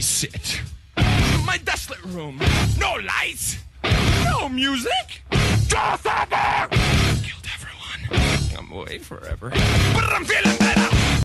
sit. My desolate room. No lights. No music. Just ever. Killed everyone. I'm away forever. But I'm feeling.